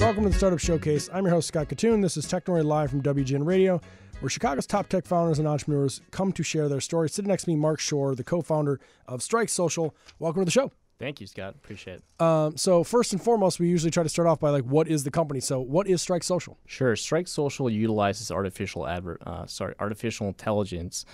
Welcome to the Startup Showcase. I'm your host, Scott Kitun. This is Technori Live from WGN Radio, where Chicago's top tech founders and entrepreneurs come to share their stories. Sitting next to me, Mark Shore, the co founder of Strike Social. Welcome to the show. Thank you, Scott. Appreciate it. Um, so, first and foremost, we usually try to start off by like, what is the company? So, what is Strike Social? Sure. Strike Social utilizes artificial adver- uh, sorry, artificial intelligence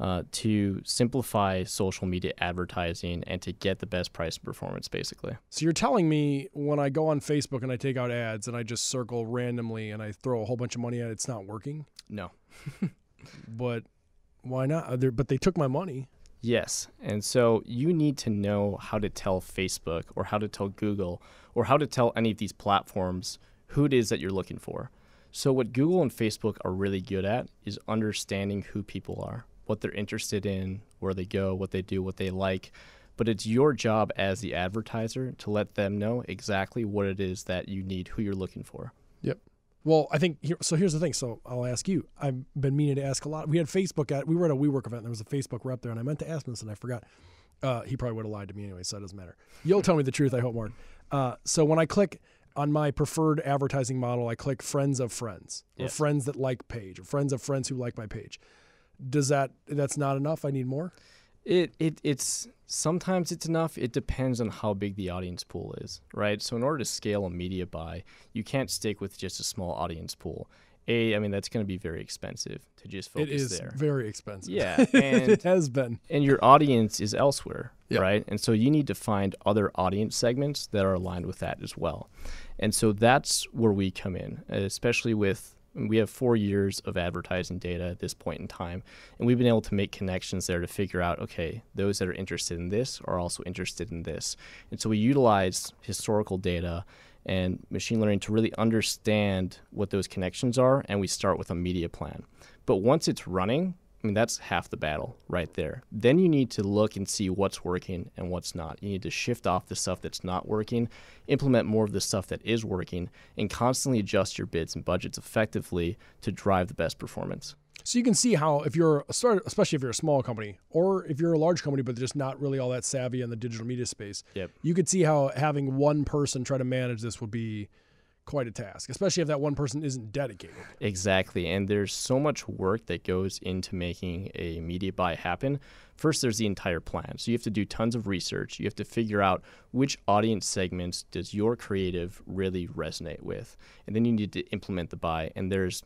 uh, to simplify social media advertising and to get the best price performance, basically. So, you're telling me when I go on Facebook and I take out ads and I just circle randomly and I throw a whole bunch of money at it, it's not working? No. but why not? But they took my money. Yes. And so you need to know how to tell Facebook or how to tell Google or how to tell any of these platforms who it is that you're looking for. So, what Google and Facebook are really good at is understanding who people are, what they're interested in, where they go, what they do, what they like. But it's your job as the advertiser to let them know exactly what it is that you need, who you're looking for. Yep. Well, I think here, so. Here's the thing. So I'll ask you. I've been meaning to ask a lot. We had Facebook at. We were at a WeWork event. And there was a Facebook rep there, and I meant to ask him this, and I forgot. Uh, he probably would have lied to me anyway, so it doesn't matter. You'll tell me the truth. I hope, Mark. Uh, so when I click on my preferred advertising model, I click friends of friends or Yes. friends that like page or friends of friends who like my page. Does that that's not enough? I need more. It, it it's sometimes it's enough. It depends on how big the audience pool is, right? So in order to scale a media buy, you can't stick with just a small audience pool. A, I mean that's going to be very expensive to just focus there. it is there. very expensive. Yeah, and it has been. and your audience is elsewhere, Yep. right? And so you need to find other audience segments that are aligned with that as well. And so that's where we come in, especially with we have four years of advertising data at this point in time, and we've been able to make connections there to figure out okay, those that are interested in this are also interested in this. And so we utilize historical data and machine learning to really understand what those connections are, and we start with a media plan. But once it's running, I mean, that's half the battle right there. Then you need to look and see what's working and what's not. You need to shift off the stuff that's not working, implement more of the stuff that is working, and constantly adjust your bids and budgets effectively to drive the best performance. So you can see how if you're a start, especially if you're a small company, or if you're a large company but just not really all that savvy in the digital media space, Yep. you could see how having one person try to manage this would be quite a task, especially if that one person isn't dedicated. Exactly. And there's so much work that goes into making a media buy happen. First, there's the entire plan. So you have to do tons of research. You have to figure out which audience segments does your creative really resonate with. And then you need to implement the buy. And there's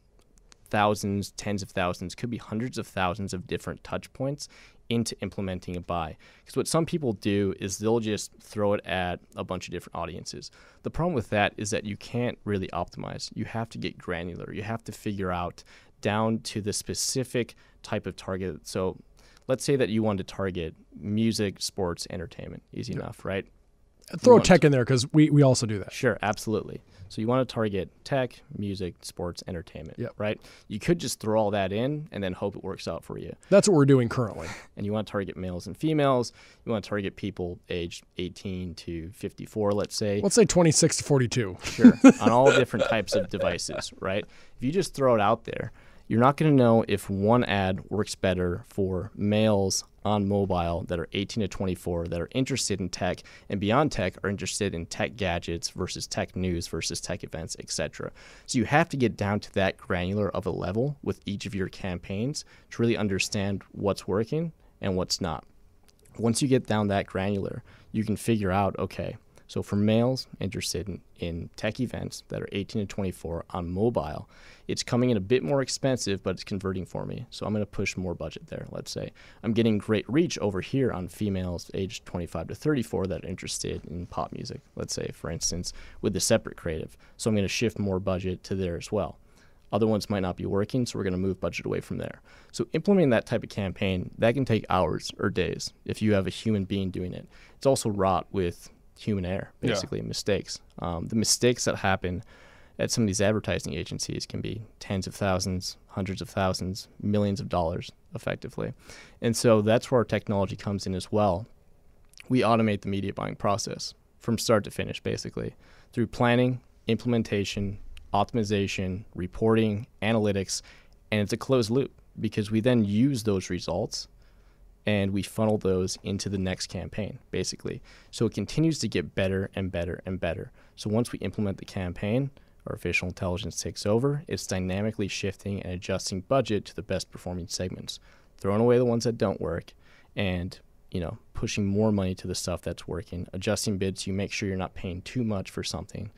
thousands, tens of thousands, could be hundreds of thousands of different touch points into implementing a buy. Because what some people do is they'll just throw it at a bunch of different audiences. The problem with that is that you can't really optimize. You have to get granular. You have to figure out down to the specific type of target. So let's say that you want to target music, sports, entertainment. Easy enough, right? Throw tech in there because we, we also do that. Sure, absolutely. So you want to target tech, music, sports, entertainment, Yep. right? You could just throw all that in and then hope it works out for you. That's what we're doing currently. And you want to target males and females. You want to target people aged 18 to 54, let's say. Let's say 26 to 42. Sure, on all different types of devices, right? If you just throw it out there, you're not going to know if one ad works better for males on mobile that are 18 to 24 that are interested in tech and beyond tech are interested in tech gadgets versus tech news versus tech events, etc. So you have to get down to that granular of a level with each of your campaigns to really understand what's working and what's not once you get down that granular, you can figure out okay, so for males interested in, in tech events that are 18 to 24 on mobile, it's coming in a bit more expensive, but it's converting for me. So I'm going to push more budget there, let's say. I'm getting great reach over here on females aged 25 to 34 that are interested in pop music, let's say, for instance, with the separate creative. So I'm going to shift more budget to there as well. Other ones might not be working, so we're going to move budget away from there. So implementing that type of campaign, that can take hours or days if you have a human being doing it. It's also wrought with human error, Yeah. basically mistakes. Um, the mistakes that happen at some of these advertising agencies can be tens of thousands, hundreds of thousands, millions of dollars, effectively. And so that's where our technology comes in as well. We automate the media buying process from start to finish, basically, through planning, implementation, optimization, reporting, analytics, and it's a closed loop because we then use those results and we funnel those into the next campaign, basically. So it continues to get better and better and better. So once we implement the campaign, artificial intelligence takes over, it's dynamically shifting and adjusting budget to the best performing segments, throwing away the ones that don't work, and you know, pushing more money to the stuff that's working, adjusting bids so you make sure you're not paying too much for something,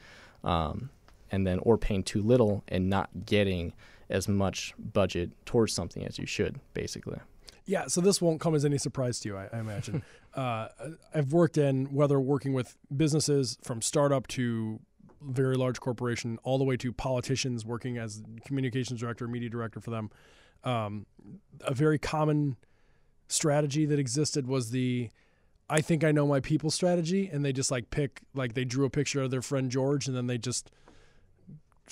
um, and then or paying too little and not getting as much budget towards something as you should, basically. Yeah, so this won't come as any surprise to you, I, I imagine. uh, I've worked in whether working with businesses from startup to very large corporation, all the way to politicians working as communications director, media director for them. Um, a very common strategy that existed was the I think I know my people strategy, and they just like pick like they drew a picture of their friend George, and then they just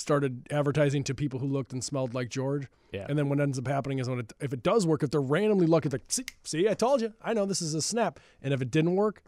started advertising to people who looked and smelled like George. Yeah. And then what ends up happening is when it, if it does work, if they're randomly lucky, like see, see, I told you, I know this is a snap. And if it didn't work,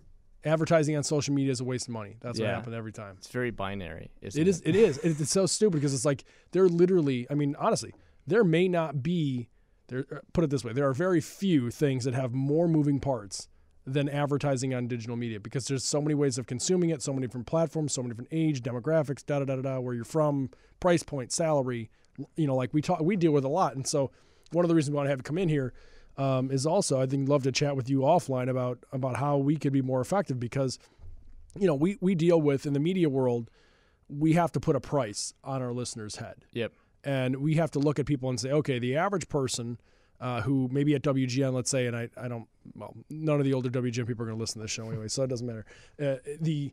advertising on social media is a waste of money. That's what happened every time. It's very binary. Isn't It is. It is. It's so stupid because it's like they're literally. I mean, honestly, there may not be. There. Put it this way: there are very few things that have more moving parts than advertising on digital media because there's so many ways of consuming it, so many different platforms, so many different age demographics, da da da da where you're from, price point, salary. You know, like we talk, we deal with a lot, and so one of the reasons why I have to come in here um, is also I think love to chat with you offline about about how we could be more effective because you know we we deal with in the media world we have to put a price on our listeners' head. Yep. And we have to look at people and say, okay, the average person uh, who maybe at WGN, let's say, and I, I don't, well, none of the older WGN people are going to listen to this show anyway, so it doesn't matter. Uh, the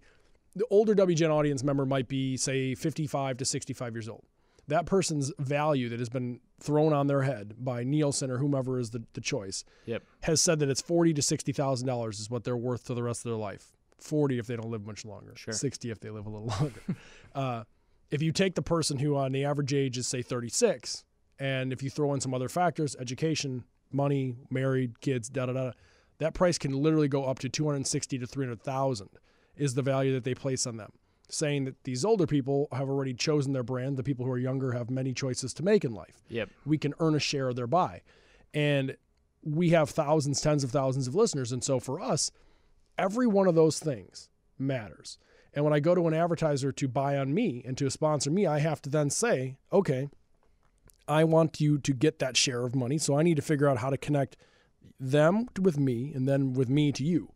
the older WGN audience member might be, say, 55 to 65 years old. That person's value that has been thrown on their head by Nielsen or whomever is the, the choice Yep. has said that it's forty to sixty thousand dollars is what they're worth to the rest of their life. Forty if they don't live much longer. Sure. Sixty if they live a little longer. uh, if you take the person who on the average age is say thirty six, and if you throw in some other factors, education, money, married, kids, da da da, that price can literally go up to two hundred sixty to three hundred thousand is the value that they place on them. Saying that these older people have already chosen their brand, the people who are younger have many choices to make in life Yep. we can earn a share of their buy. And we have thousands, tens of thousands of listeners. And so for us, every one of those things matters. And when I go to an advertiser to buy on me and to sponsor me, I have to then say, okay, I want you to get that share of money. So I need to figure out how to connect them with me and then with me to you.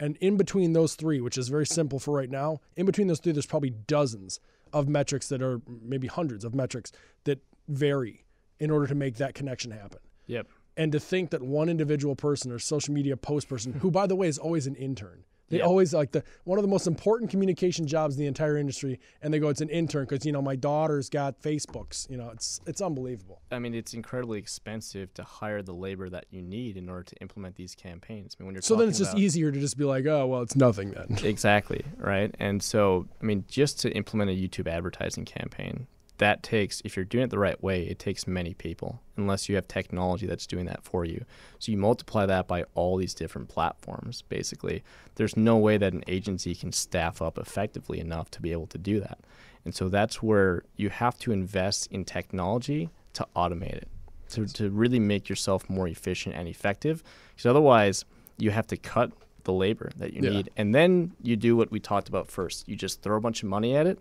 And in between those three, which is very simple for right now, in between those three, there's probably dozens of metrics that are maybe hundreds of metrics that vary in order to make that connection happen. Yep. And to think that one individual person or social media post person, who by the way is always an intern, they Yeah. always like the one of the most important communication jobs in the entire industry, and they go, "It's an intern because you know my daughter's got Facebooks." You know, it's it's unbelievable. I mean, it's incredibly expensive to hire the labor that you need in order to implement these campaigns. I mean, when you're So then it's just about- easier to just be like, "Oh, well, it's nothing then." Exactly, right? And so, I mean, just to implement a YouTube advertising campaign, that takes, if you're doing it the right way, it takes many people, unless you have technology that's doing that for you. So you multiply that by all these different platforms, basically. There's no way that an agency can staff up effectively enough to be able to do that. And so that's where you have to invest in technology to automate it, to, to really make yourself more efficient and effective. Because otherwise, you have to cut the labor that you Yeah. need. And then you do what we talked about first. You just throw a bunch of money at it,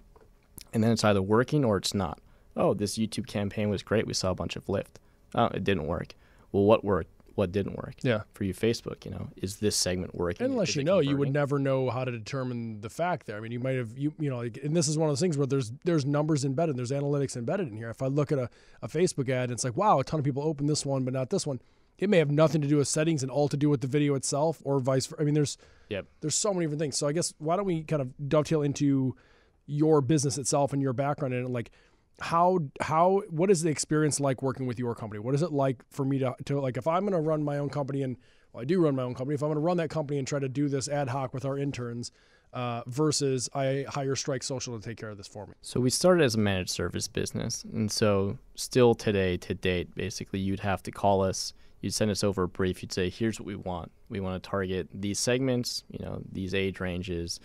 and then it's either working or it's not. Oh, this YouTube campaign was great. We saw a bunch of lift. Oh, it didn't work. Well, what worked? What didn't work? Yeah. For you, Facebook, you know, is this segment working? Unless you know, you would never know how to determine the fact there. I mean, you might have you you know, like, and this is one of those things where there's there's numbers embedded, there's analytics embedded in here. If I look at a, a Facebook ad and it's like, wow, a ton of people open this one, but not this one. It may have nothing to do with settings and all to do with the video itself, or vice. versa. I mean, there's Yep. there's so many different things. So I guess why don't we kind of dovetail into your business itself and your background and like how how what is the experience like working with your company? What is it like for me to to like if I'm going to run my own company and well, I do run my own company. If I'm going to run that company and try to do this ad hoc with our interns uh, versus I hire Strike Social to take care of this for me. So we started as a managed service business, and so still today, to date, basically, you'd have to call us. You'd send us over a brief. You'd say, "Here's what we want. We want to target these segments. You know, these age ranges,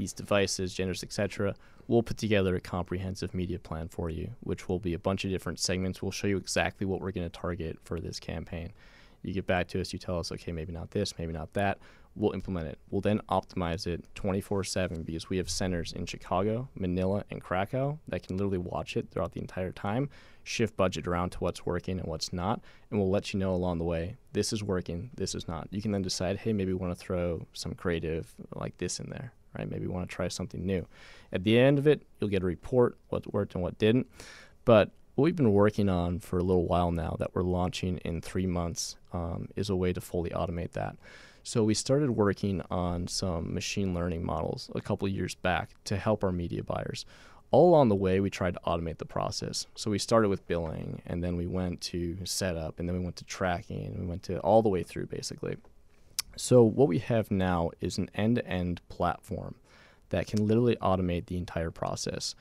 these devices, genders, etc." We'll put together a comprehensive media plan for you, which will be a bunch of different segments. We'll show you exactly what we're going to target for this campaign. You get back to us, you tell us, okay, maybe not this, maybe not that. We'll implement it. We'll then optimize it 24 7 because we have centers in Chicago, Manila, and Krakow that can literally watch it throughout the entire time, shift budget around to what's working and what's not, and we'll let you know along the way this is working, this is not. You can then decide, hey, maybe we want to throw some creative like this in there, right? Maybe want to try something new. At the end of it, you'll get a report what worked and what didn't. But what we've been working on for a little while now that we're launching in three months um, is a way to fully automate that. So we started working on some machine learning models a couple years back to help our media buyers. All along the way, we tried to automate the process. So we started with billing, and then we went to setup, and then we went to tracking, and we went to all the way through basically. So what we have now is an end-to-end platform that can literally automate the entire process.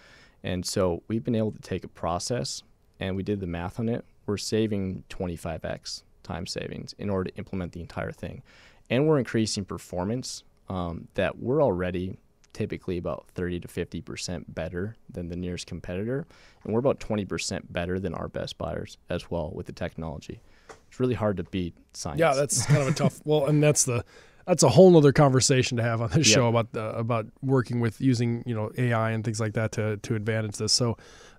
And so we've been able to take a process and we did the math on it. We're saving 25x time savings in order to implement the entire thing. And we're increasing performance um, that we're already typically about 30 to 50% better than the nearest competitor. And we're about 20% better than our best buyers as well with the technology. It's really hard to beat science. Yeah, that's kind of a tough. Well, and that's the that's a whole other conversation to have on this Yep. show about the, about working with using you know AI and things like that to to advantage this. So,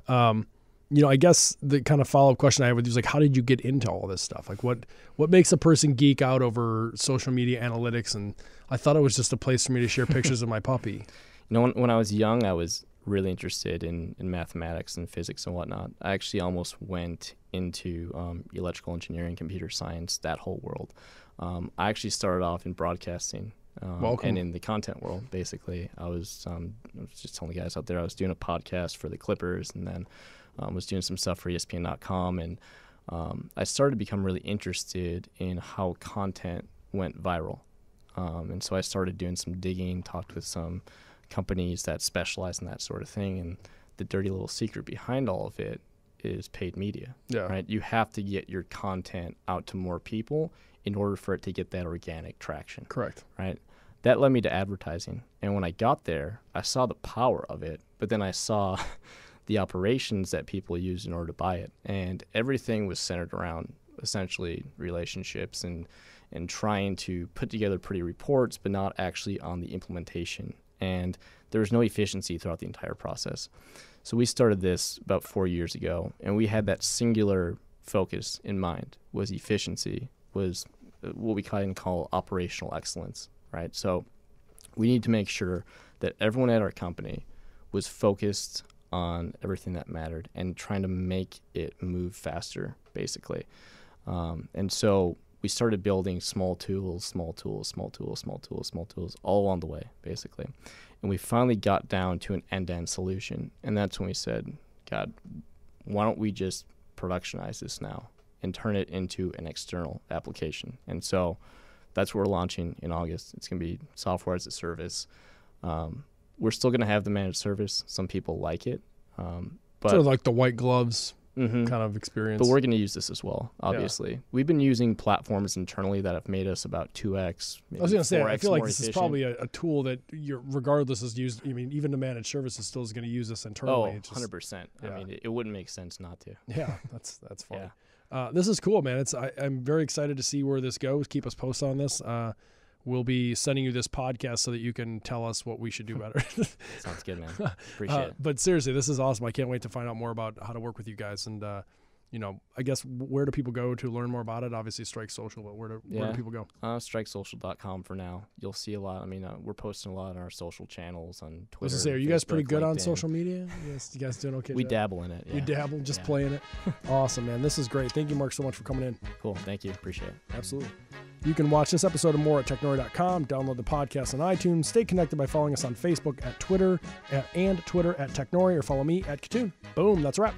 um, you know, I guess the kind of follow up question I have with you is like, how did you get into all this stuff? Like, what what makes a person geek out over social media analytics? And I thought it was just a place for me to share pictures of my puppy. You know, when, when I was young, I was really interested in, in mathematics and physics and whatnot. I actually almost went into um, electrical engineering, computer science, that whole world. Um, I actually started off in broadcasting. Um. And in the content world, basically, I was, um, I was just telling the guys out there I was doing a podcast for the Clippers, and then um, was doing some stuff for ESPN.com, and um, I started to become really interested in how content went viral. Um, and so I started doing some digging, talked with some companies that specialize in that sort of thing. And the dirty little secret behind all of it is paid media, Yeah. right? You have to get your content out to more people in order for it to get that organic traction, Correct. right? That led me to advertising. And when I got there, I saw the power of it, but then I saw the operations that people use in order to buy it. And everything was centered around essentially relationships and and trying to put together pretty reports, but not actually on the implementation. And there was no efficiency throughout the entire process. So we started this about four years ago, and we had that singular focus in mind: was efficiency, was uh, what we kind of call operational excellence, right? So we need to make sure that everyone at our company was focused on everything that mattered and trying to make it move faster, basically. Um, and so we started building small tools, small tools, small tools, small tools, small tools, all along the way, basically. And we finally got down to an end to end solution. And that's when we said, God, why don't we just productionize this now and turn it into an external application? And so that's what we're launching in August. It's going to be software as a service. Um, we're still going to have the managed service. Some people like it. Um, but sort of like the white gloves Mhm. kind of experience. But we're going to use this as well, obviously. We've been using platforms internally that have made us about 2x. I was going to say, I 4x feel like this is probably a, a tool that you're, regardless is used. I mean, even the managed services still is going to use this Oh, internally. It's just- 100%. yeah. I mean, it, it wouldn't make sense not to. Yeah, that's that's funny. Yeah. Uh, this is cool, man. It's I, I'm very excited to see where this goes. Keep us posted on this. Uh, we'll be sending you this podcast so that you can tell us what we should do better. Sounds good, man. Appreciate Uh, it. but seriously, this is awesome. I can't wait to find out more about how to work with you guys. And uh, you know, I guess where do people go to learn more about it? Obviously, Strike Social, but where do where do people go? Uh, strikesocial.com for now. You'll see a lot. I mean, uh, we're posting a lot on our social channels on I was Twitter. gonna say, are you guys pretty good on social media? Yes, you guys doing okay? We Jeff? dabble in it. You yeah. dabble, just Yeah. playing it. awesome, man. This is great. Thank you, Mark, so much for coming in. Cool. Thank you. Appreciate it. Absolutely. You can watch this episode and more at technori.com. Download the podcast on iTunes. Stay connected by following us on Facebook, at Twitter, at, and Twitter at Technori, or follow me at Kitun. Boom, that's a wrap.